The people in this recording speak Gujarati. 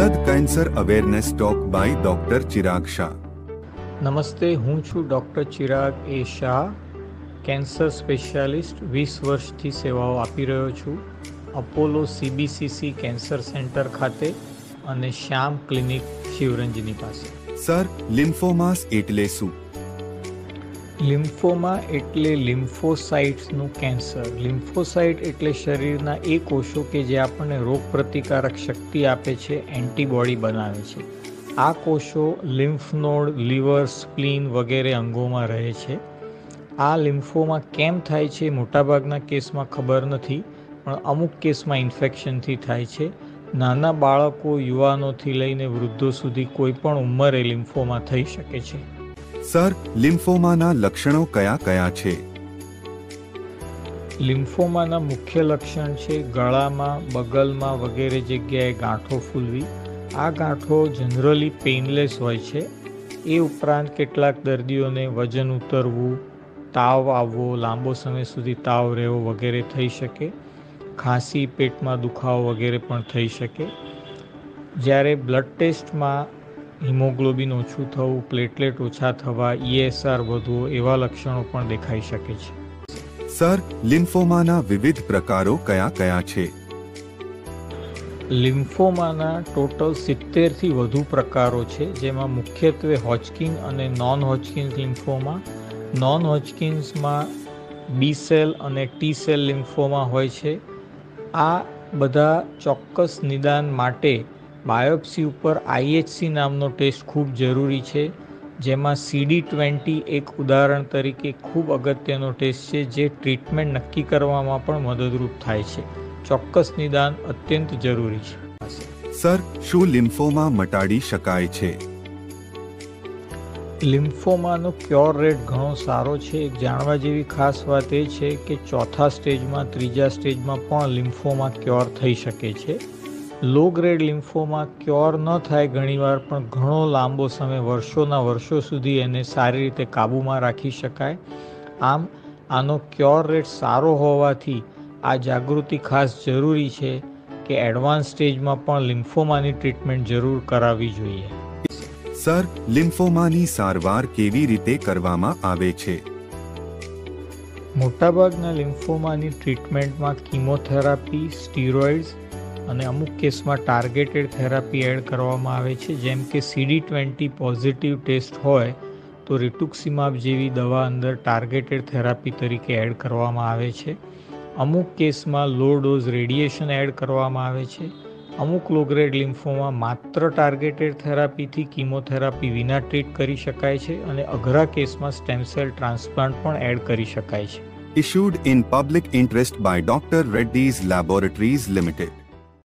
Blood cancer awareness talk by doctor Chirag Shah નમસ્તે હું છું doctor Chirag A Shah cancer specialist વીસ વર્ષથી સેવાઓ આપી રહ્યો છું અપોલો સીબીસીસી કેન્સર સેન્ટર ખાતે અને શ્યામ ક્લિનિક શિવરંજની પાસે. સર લિમ્ફોમાસ એટલે શું? લિમ્ફોમા એટલે લિમ્ફોસાઇટ્સનું કેન્સર. લિમ્ફોસાઇટ એટલે શરીરના એ કોષો કે જે આપણને રોગ પ્રતિકારક શક્તિ આપે છે, એન્ટીબોડી બનાવે છે. આ કોષો લિમ્ફનોડ, લીવર, સ્પ્લીન વગેરે અંગોમાં રહે છે. આ લિમ્ફોમાં કેમ થાય છે મોટાભાગના કેસમાં ખબર નથી, પણ અમુક કેસમાં ઇન્ફેક્શનથી થાય છે. નાના બાળકો યુવાનોથી લઈને વૃદ્ધો સુધી કોઈ પણ ઉંમરે લિમ્ફોમાં થઈ શકે છે. સર લિમ્ફોમાના લક્ષણો કયા કયા છે? લિમ્ફોમાના મુખ્ય લક્ષણ છે ગળામાં, બગલમાં વગેરે જગ્યાએ ગાંઠો ફૂલવી. આ ગાંઠો જનરલી પેઇનલેસ હોય છે. એ ઉપરાંત કેટલાક દર્દીઓને વજન ઉતરવું, તાવ આવવો, લાંબો સમય સુધી તાવ રહેવો વગેરે થઈ શકે. ખાંસી, પેટમાં દુખાવો વગેરે પણ થઈ શકે. જ્યારે બ્લડ ટેસ્ટમાં હિમોગ્લોબિન ઓછું થવું પ્લેટલેટ ઓછા થવા ઈએસઆર વધવો એવા લક્ષણો પણ દેખાઈ શકે છે. સર લિમ્ફોમાના વિવિધ પ્રકારો કયા કયા છે? લિમ્ફોમાના ટોટલ સિત્તેરથી વધુ પ્રકારો છે જેમાં મુખ્યત્વે હોચકિન અને નોન હોચકિન્સ લિમ્ફોમા. નોન હોચકિન્સમાં બી સેલ અને ટી સેલ લિમ્ફોમા હોય છે. આ બધા ચોક્કસ નિદાન માટે બાયોપ્સી ઉપર આઈએચસી નામનો ટેસ્ટ ખૂબ જરૂરી છે જેમાં સીડી ટ્વેન્ટી એક ઉદાહરણ તરીકે ખૂબ અગત્યનો ટેસ્ટ છે જે ટ્રીટમેન્ટ નક્કી કરવામાં પણ મદદરૂપ થાય છે. ચોક્કસ નિદાન અત્યંત જરૂરી છે. સર શું લિમ્ફોમા મટાડી શકાય છે? લિમ્ફોમાનો ક્યોર રેટ ઘણો સારો છે. એક જાણવા જેવી ખાસ વાત એ છે કે ચોથા સ્ટેજમાં ત્રીજા સ્ટેજમાં પણ લિમ્ફોમા ક્યોર થઈ શકે છે. લો ગ્રેડ લિમ્ફોમાં ક્યોર ન થાય ઘણીવાર પણ ઘણો લાંબો સમય વર્ષોના વર્ષો સુધી એને સારી રીતે કાબૂમાં રાખી શકાય. આમ આનો ક્યોર રેટ સારો હોવાથી આ જાગૃતિ ખાસ જરૂરી છે કે એડવાન્સ સ્ટેજમાં પણ લિમ્ફોમાની ટ્રીટમેન્ટ જરૂર કરાવવી જોઈએ. સર લિમ્ફોમાની સારવાર કેવી રીતે કરવામાં આવે છે? મોટાભાગના લિમ્ફોમાની ટ્રીટમેન્ટમાં કિમોથેરાપી સ્ટીરોઇડ્સ અને અમુક કેસમાં ટાર્ગેટેડ થેરાપી એડ કરવામાં આવે છે. જેમ કે સીડી ટ્વેન્ટી પોઝિટિવ ટેસ્ટ હોય, તો રિટુક્સિમાબ જેવી દવા અંદર ટાર્ગેટેડ થેરાપી તરીકે એડ કરવામાં આવે છે. અમુક કેસમાં લો ડોઝ રેડિયેશન એડ કરવામાં આવે છે. અમુક લોગ્રેડ લિમ્ફોમાં માત્ર ટાર્ગેટેડ થેરાપીથી કિમોથેરાપી વિના ટ્રીટ કરી શકાય છે અને અઘરા કેસમાં સ્ટેમસેલ ટ્રાન્સપ્લાન્ટ પણ એડ કરી શકાય છે. Issued in public interest by doctor Reddy's laboratories Limited.